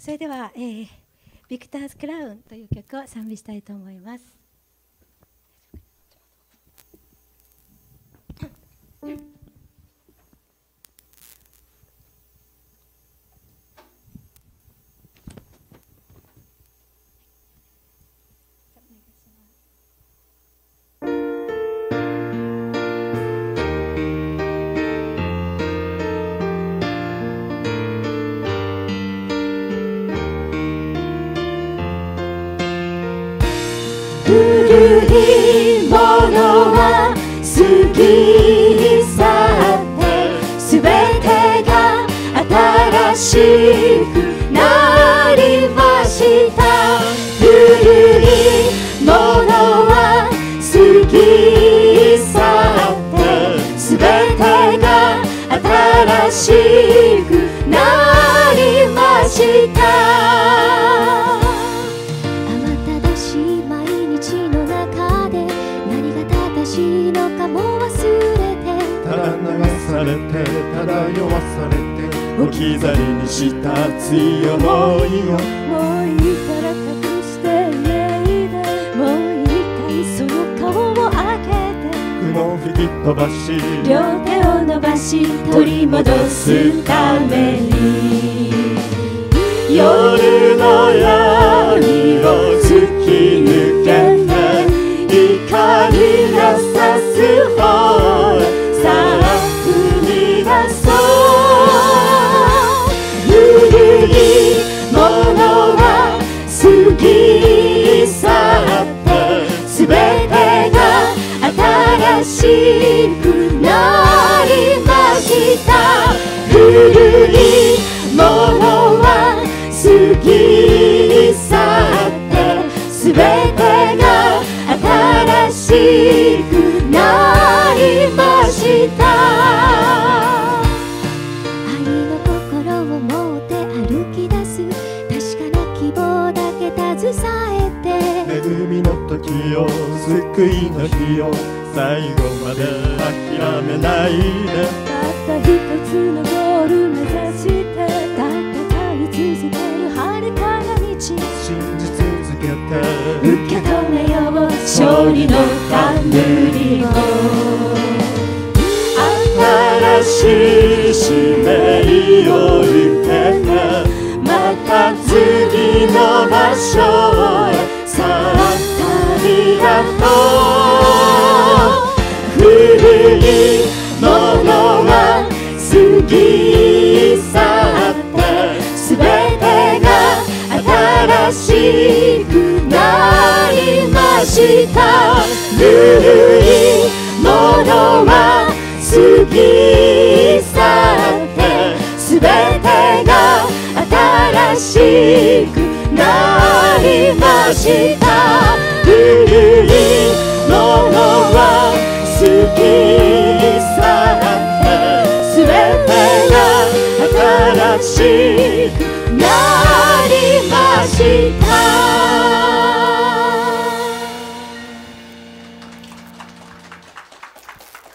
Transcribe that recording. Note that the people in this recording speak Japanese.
それでは、えー、ビクターズ・クラウンという曲を賛美したいと思います。古いものは過ぎ去ってすべてが新しくなりました古いものは過ぎ去ってすべてが新しくなりました。されて漂わされて置き去りにした熱い思いを。もういいから隠してもう一回その顔を開けて。雲を吹き飛ばし両手を伸ばし取り戻すために。夜のくなりました古いものは好きに去ってすべてが新しくなりました愛の心を持って歩き出す確かな希望だけ携えて恵みの時を救いの日を最後まで諦めないで。たった一つのゴール目指して戦い続ける遥かな道信じ続けて受け止めよう勝利の冠を新しい使命を受けてまた次の場所へ。さあくなりました。古いものは過ぎ去ってすべてが新しくなりました。古いものは過ぎ去って全てが新しくなりました。した